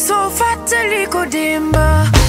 So fatally kodimba